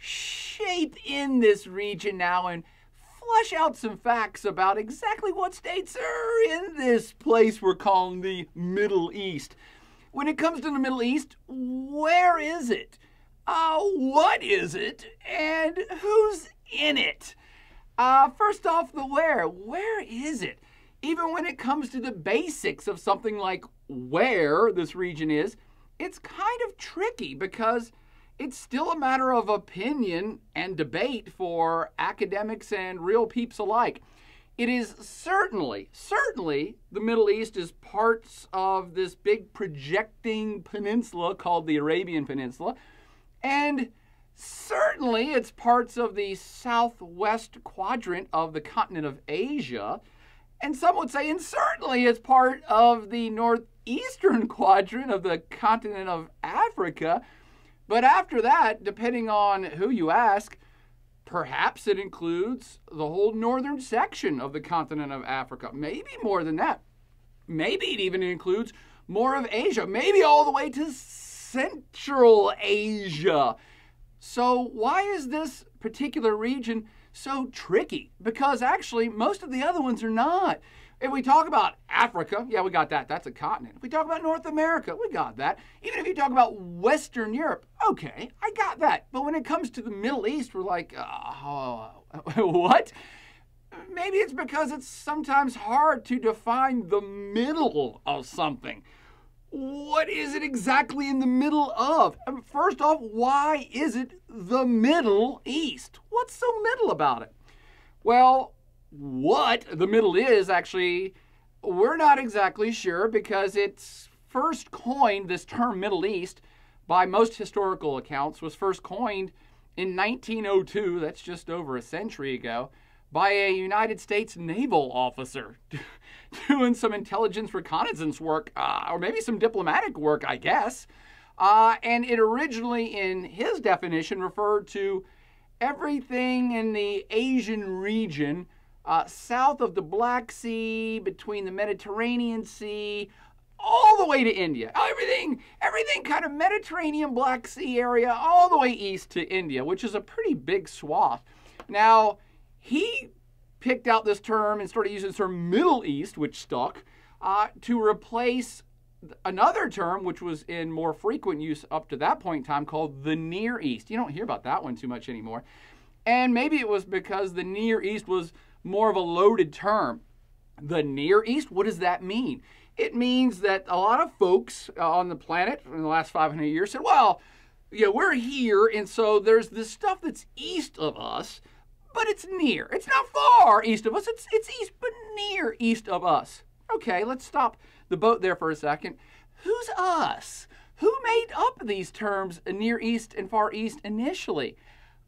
shape in this region now and flesh out some facts about exactly what states are in this place we're calling the Middle East. When it comes to the Middle East, where is it? Uh, what is it? And who's in it? Uh, first off, the where. Where is it? Even when it comes to the basics of something like where this region is, it's kind of tricky because it's still a matter of opinion and debate for academics and real peeps alike. It is certainly, certainly, the Middle East is parts of this big projecting peninsula called the Arabian Peninsula. And certainly it's parts of the southwest quadrant of the continent of Asia. And some would say, and certainly it's part of the northeastern quadrant of the continent of Africa. But after that, depending on who you ask, perhaps it includes the whole northern section of the continent of Africa. Maybe more than that. Maybe it even includes more of Asia, maybe all the way to Central Asia. So, why is this particular region so tricky? Because actually, most of the other ones are not. If we talk about Africa, yeah, we got that. That's a continent. If we talk about North America, we got that. Even if you talk about Western Europe, okay, I got that. But when it comes to the Middle East, we're like, uh, what? Maybe it's because it's sometimes hard to define the middle of something. What is it exactly in the middle of? First off, why is it the Middle East? What's so middle about it? Well, what the middle is actually, we're not exactly sure because it's first coined, this term Middle East, by most historical accounts, was first coined in 1902, that's just over a century ago, by a United States naval officer doing some intelligence reconnaissance work, uh, or maybe some diplomatic work, I guess. Uh, and it originally, in his definition, referred to everything in the Asian region uh, south of the Black Sea, between the Mediterranean Sea, all the way to India. Everything, everything kind of Mediterranean Black Sea area, all the way east to India, which is a pretty big swath. Now, he picked out this term and started using the term Middle East, which stuck, uh, to replace another term which was in more frequent use up to that point in time called the Near East. You don't hear about that one too much anymore. And maybe it was because the Near East was more of a loaded term. The Near East, what does that mean? It means that a lot of folks uh, on the planet in the last 500 years said, well, yeah, we're here, and so there's this stuff that's east of us, but it's near. It's not far east of us, it's, it's east, but near east of us. Okay, let's stop the boat there for a second. Who's us? Who made up these terms Near East and Far East initially?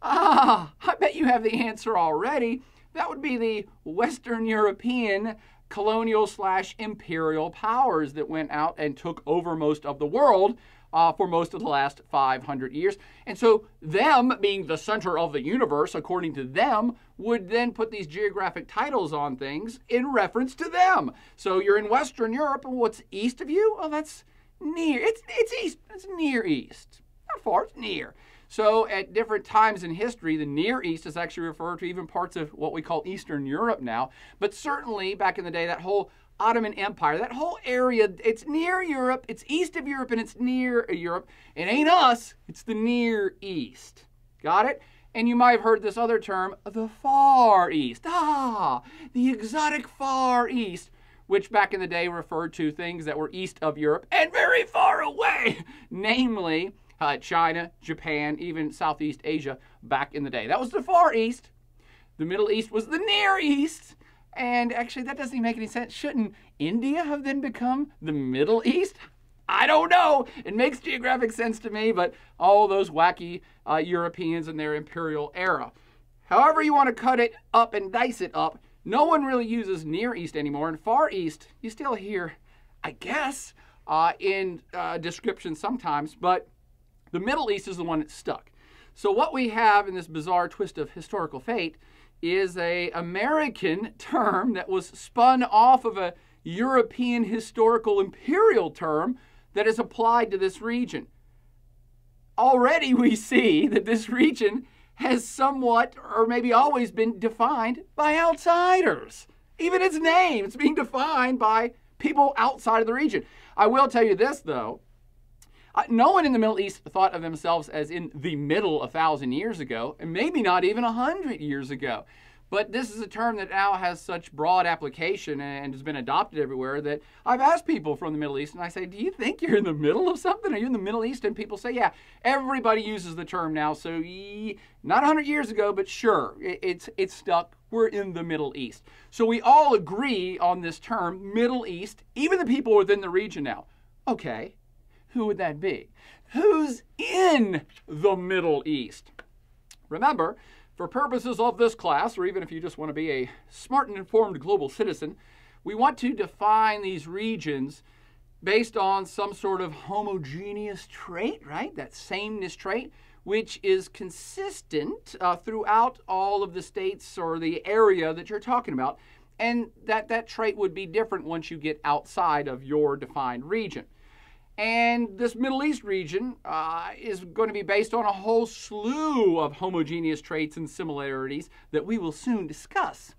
Ah, I bet you have the answer already. That would be the Western European colonial slash imperial powers that went out and took over most of the world uh, for most of the last 500 years. And so, them being the center of the universe, according to them, would then put these geographic titles on things in reference to them. So, you're in Western Europe, and what's east of you? Oh, that's near. It's, it's east. It's near east. Not far, it's near. So, at different times in history, the Near East is actually referred to even parts of what we call Eastern Europe now. But certainly back in the day, that whole Ottoman Empire, that whole area, it's near Europe, it's east of Europe, and it's near Europe. It ain't us, it's the Near East. Got it? And you might have heard this other term, the Far East. Ah, the exotic Far East, which back in the day referred to things that were east of Europe and very far away, namely uh, China, Japan, even Southeast Asia back in the day. That was the Far East. The Middle East was the Near East. And actually, that doesn't even make any sense. Shouldn't India have then become the Middle East? I don't know. It makes geographic sense to me, but all those wacky uh, Europeans in their imperial era. However, you want to cut it up and dice it up, no one really uses Near East anymore. And Far East, you still hear, I guess, uh, in uh, descriptions sometimes, but the Middle East is the one that stuck. So what we have in this bizarre twist of historical fate is a American term that was spun off of a European historical imperial term that is applied to this region. Already we see that this region has somewhat or maybe always been defined by outsiders. Even its name, it's being defined by people outside of the region. I will tell you this, though. Uh, no one in the Middle East thought of themselves as in the middle a thousand years ago, and maybe not even a hundred years ago. But this is a term that now has such broad application and has been adopted everywhere that I've asked people from the Middle East, and I say, Do you think you're in the middle of something? Are you in the Middle East? And people say, Yeah, everybody uses the term now. So, not 100 years ago, but sure, it's, it's stuck. We're in the Middle East. So, we all agree on this term, Middle East, even the people within the region now. Okay, who would that be? Who's in the Middle East? Remember, for purposes of this class, or even if you just want to be a smart and informed global citizen, we want to define these regions based on some sort of homogeneous trait, right? That sameness trait, which is consistent uh, throughout all of the states or the area that you're talking about. And that, that trait would be different once you get outside of your defined region. And this Middle East region uh, is going to be based on a whole slew of homogeneous traits and similarities that we will soon discuss.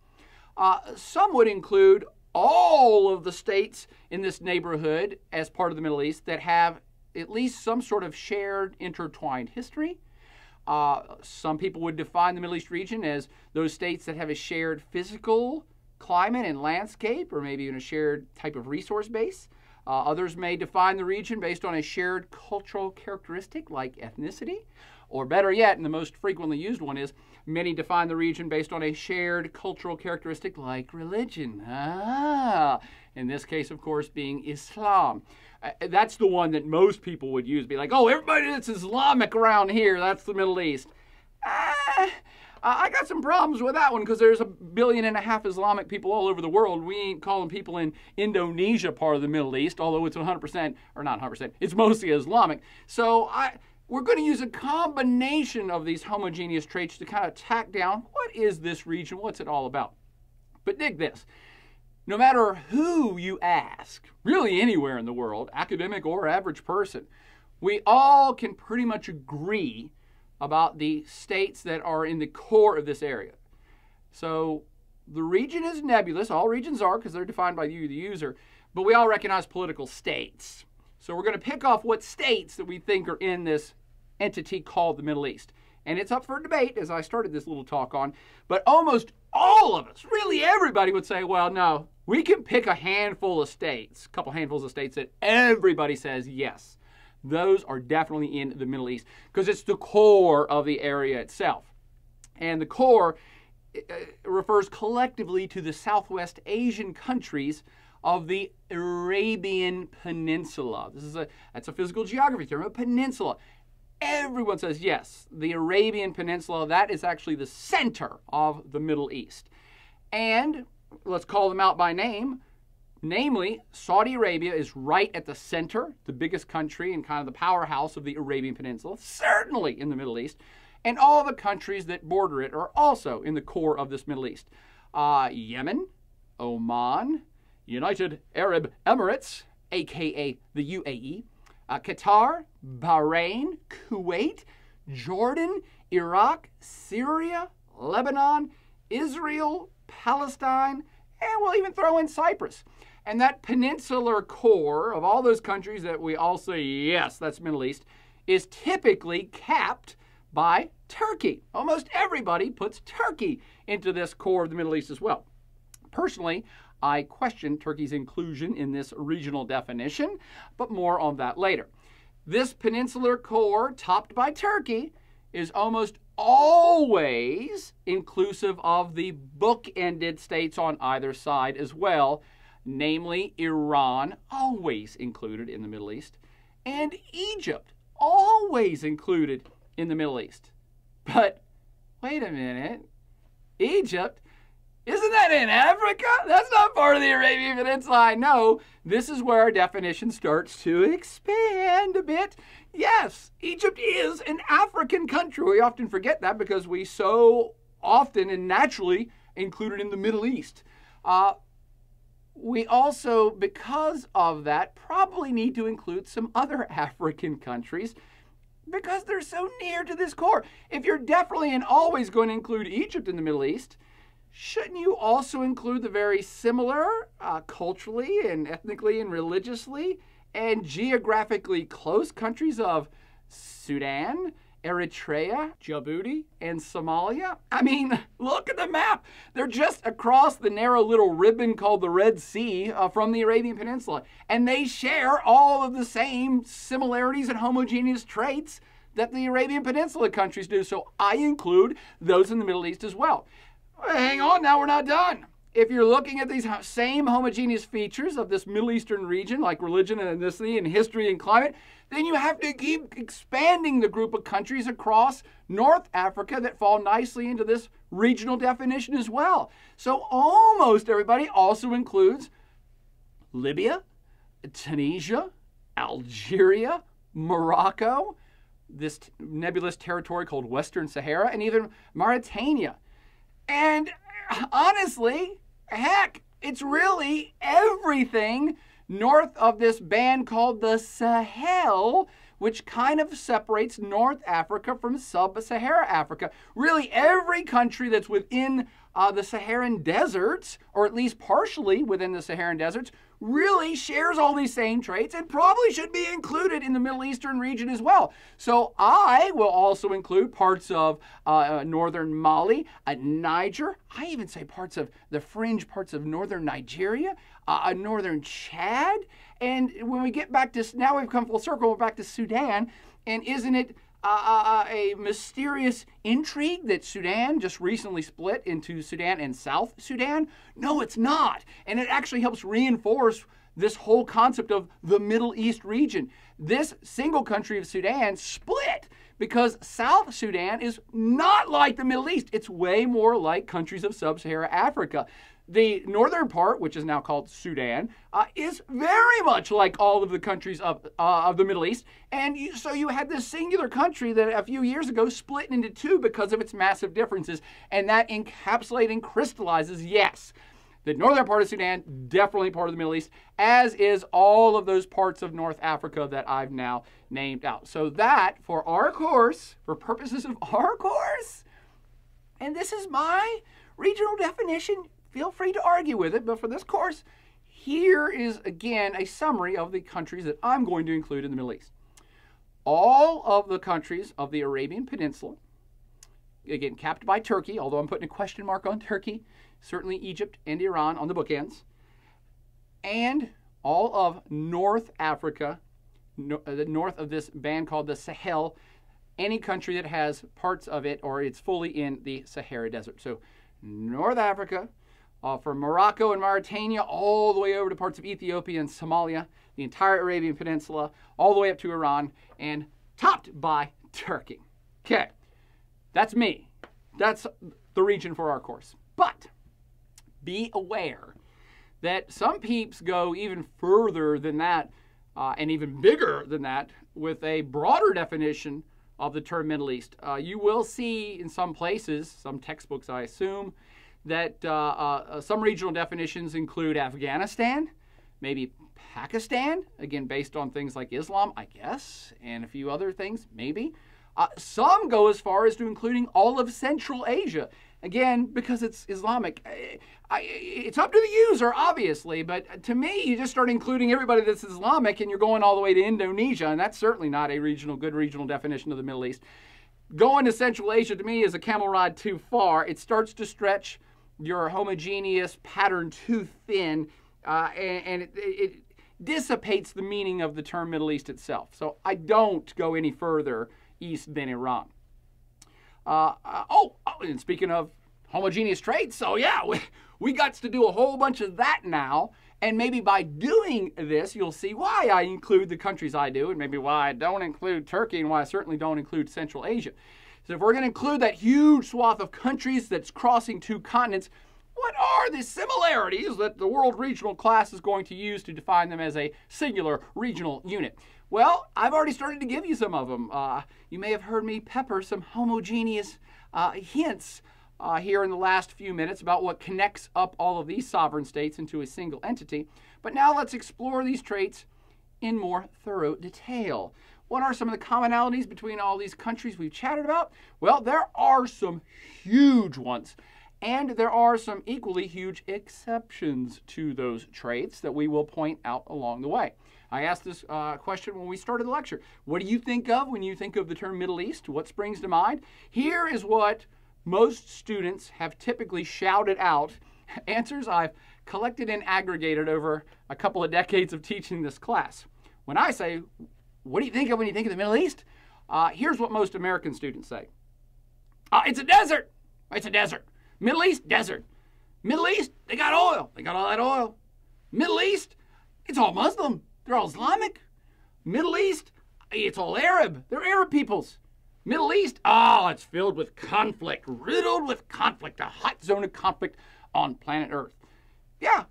Uh, some would include all of the states in this neighborhood as part of the Middle East that have at least some sort of shared intertwined history. Uh, some people would define the Middle East region as those states that have a shared physical climate and landscape, or maybe even a shared type of resource base. Uh, others may define the region based on a shared cultural characteristic like ethnicity, or better yet, and the most frequently used one is many define the region based on a shared cultural characteristic like religion. Ah, in this case, of course, being Islam. Uh, that's the one that most people would use. Be like, oh, everybody that's Islamic around here, that's the Middle East. Ah, I got some problems with that one because there's a billion and a half Islamic people all over the world. We ain't calling people in Indonesia part of the Middle East, although it's 100%, or not 100%, it's mostly Islamic. So I, we're going to use a combination of these homogeneous traits to kind of tack down what is this region, what's it all about. But dig this. No matter who you ask, really anywhere in the world, academic or average person, we all can pretty much agree about the states that are in the core of this area. So the region is nebulous. All regions are because they're defined by you, the user, but we all recognize political states. So we're going to pick off what states that we think are in this entity called the Middle East. And it's up for debate, as I started this little talk on. But almost all of us, really everybody, would say, well, no, we can pick a handful of states, a couple handfuls of states that everybody says yes those are definitely in the Middle East because it's the core of the area itself. And the core uh, refers collectively to the Southwest Asian countries of the Arabian Peninsula. This is a that's a physical geography term, a peninsula. Everyone says yes, the Arabian Peninsula, that is actually the center of the Middle East. And let's call them out by name. Namely, Saudi Arabia is right at the center, the biggest country and kind of the powerhouse of the Arabian Peninsula, certainly in the Middle East. And all the countries that border it are also in the core of this Middle East. Uh, Yemen, Oman, United Arab Emirates, aka the UAE, uh, Qatar, Bahrain, Kuwait, Jordan, Iraq, Syria, Lebanon, Israel, Palestine, and we'll even throw in Cyprus. And that peninsular core of all those countries that we all say, yes, that's Middle East, is typically capped by Turkey. Almost everybody puts Turkey into this core of the Middle East as well. Personally, I question Turkey's inclusion in this regional definition, but more on that later. This peninsular core, topped by Turkey, is almost always inclusive of the book-ended states on either side as well, namely Iran, always included in the Middle East, and Egypt, always included in the Middle East. But wait a minute, Egypt? Isn't that in Africa? That's not part of the Arabian Peninsula. No. This is where our definition starts to expand a bit. Yes, Egypt is an African country. We often forget that because we so often and naturally include it in the Middle East. Uh, we also, because of that, probably need to include some other African countries because they're so near to this core. If you're definitely and always going to include Egypt in the Middle East, shouldn't you also include the very similar uh, culturally and ethnically and religiously and geographically close countries of Sudan, Eritrea, Djibouti, and Somalia? I mean, look at the map. They're just across the narrow little ribbon called the Red Sea uh, from the Arabian Peninsula. And they share all of the same similarities and homogeneous traits that the Arabian Peninsula countries do. So I include those in the Middle East as well. Hang on, now we're not done if you're looking at these same homogeneous features of this Middle Eastern region, like religion and ethnicity and history and climate, then you have to keep expanding the group of countries across North Africa that fall nicely into this regional definition as well. So almost everybody also includes Libya, Tunisia, Algeria, Morocco, this nebulous territory called Western Sahara, and even Mauritania. And honestly, Heck, it's really everything north of this band called the Sahel, which kind of separates North Africa from sub Sahara Africa. Really, every country that's within uh, the Saharan deserts, or at least partially within the Saharan deserts, really shares all these same traits and probably should be included in the Middle Eastern region as well. So I will also include parts of uh, uh, northern Mali, uh, Niger, I even say parts of the fringe parts of northern Nigeria, uh, uh, northern Chad. And when we get back to, now we've come full circle, we're back to Sudan. And isn't it a mysterious intrigue that Sudan just recently split into Sudan and South Sudan? No, it's not. And it actually helps reinforce this whole concept of the Middle East region. This single country of Sudan split because South Sudan is not like the Middle East. It's way more like countries of sub Saharan Africa. The northern part, which is now called Sudan, uh, is very much like all of the countries of, uh, of the Middle East. And you, so you had this singular country that a few years ago split into two because of its massive differences. And that encapsulates and crystallizes, yes, the northern part of Sudan, definitely part of the Middle East, as is all of those parts of North Africa that I've now named out. So that, for our course, for purposes of our course, and this is my regional definition, Feel free to argue with it, but for this course, here is again a summary of the countries that I'm going to include in the Middle East. All of the countries of the Arabian Peninsula, again, capped by Turkey, although I'm putting a question mark on Turkey, certainly Egypt and Iran on the bookends, and all of North Africa, uh, north of this band called the Sahel, any country that has parts of it or it's fully in the Sahara Desert. So North Africa, uh, from Morocco and Mauritania all the way over to parts of Ethiopia and Somalia, the entire Arabian Peninsula, all the way up to Iran, and topped by Turkey. Okay, that's me. That's the region for our course. But be aware that some peeps go even further than that uh, and even bigger than that with a broader definition of the term Middle East. Uh, you will see in some places, some textbooks I assume, that uh, uh, some regional definitions include Afghanistan, maybe Pakistan, again, based on things like Islam, I guess, and a few other things, maybe. Uh, some go as far as to including all of Central Asia, again, because it's Islamic. I, I, it's up to the user, obviously, but to me, you just start including everybody that's Islamic and you're going all the way to Indonesia, and that's certainly not a regional, good regional definition of the Middle East. Going to Central Asia to me is a camel ride too far. It starts to stretch your homogeneous pattern too thin, uh, and, and it, it, dissipates the meaning of the term Middle East itself. So I don't go any further east than Iran. Uh, oh, oh, and speaking of homogeneous traits, so yeah, we, we got to do a whole bunch of that now. And maybe by doing this, you'll see why I include the countries I do, and maybe why I don't include Turkey, and why I certainly don't include Central Asia. So if we're going to include that huge swath of countries that's crossing two continents, what are the similarities that the world regional class is going to use to define them as a singular regional unit? Well, I've already started to give you some of them. Uh, you may have heard me pepper some homogeneous uh, hints uh, here in the last few minutes about what connects up all of these sovereign states into a single entity. But now let's explore these traits in more thorough detail. What are some of the commonalities between all these countries we've chatted about? Well, there are some huge ones. And there are some equally huge exceptions to those traits that we will point out along the way. I asked this uh, question when we started the lecture. What do you think of when you think of the term Middle East? What springs to mind? Here is what most students have typically shouted out answers I've collected and aggregated over a couple of decades of teaching this class. When I say, What do you think of when you think of the Middle East? Uh, here's what most American students say uh, It's a desert. It's a desert. Middle East, desert. Middle East, they got oil. They got all that oil. Middle East, it's all Muslim. They're all Islamic. Middle East, it's all Arab. They're Arab peoples. Middle East, oh, it's filled with conflict, riddled with conflict, a hot zone of conflict on planet Earth. Yeah.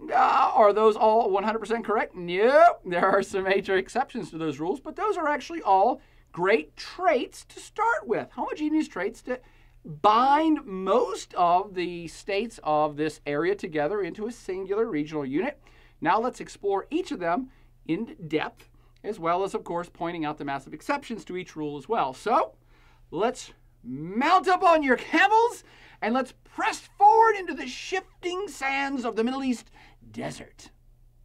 Uh, are those all 100% correct? Nope. There are some major exceptions to those rules, but those are actually all great traits to start with. Homogeneous traits to bind most of the states of this area together into a singular regional unit. Now let's explore each of them in depth, as well as, of course, pointing out the massive exceptions to each rule as well. So let's mount up on your camels and let's press forward into the shifting sands of the Middle East desert.